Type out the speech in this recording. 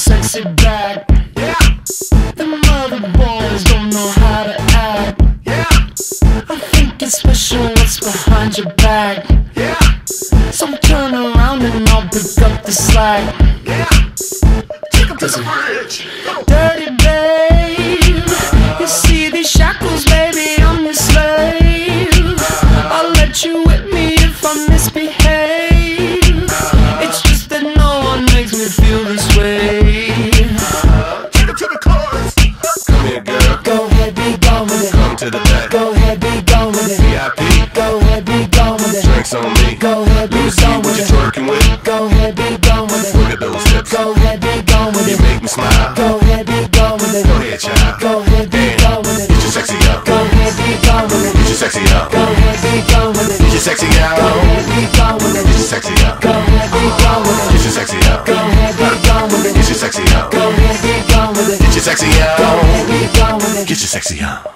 sexy back. Yeah, The mother boys don't know how to act. yeah, I think it's special what's behind your back. yeah, So turn around and I'll pick up the slack. yeah. Take to the bridge. Dirty babe, you see these shackles, baby, I'm your slave. I'll let you whip me if I misbehave. With on me. Go ahead, be gone with it. twerking with. Go ahead, be gone with it. Look at those hips. Go ahead, be gone with it. You make me smile. Go ahead, be gone with it. Go ahead, child. Go ahead, be gone with it. Get it. your sexy up. Go ahead, be gone with it. Get your sexy up. Go ahead, be gone with it. Get your sexy Go out. ahead, be gone with Get your sexy up. Go ahead, be gone with Get it. your sexy up. Go ahead, be gone with Get it. your sexy up. Go ahead, be gone with it. Get your sexy Go ahead, be gone with it. Get your sexy up.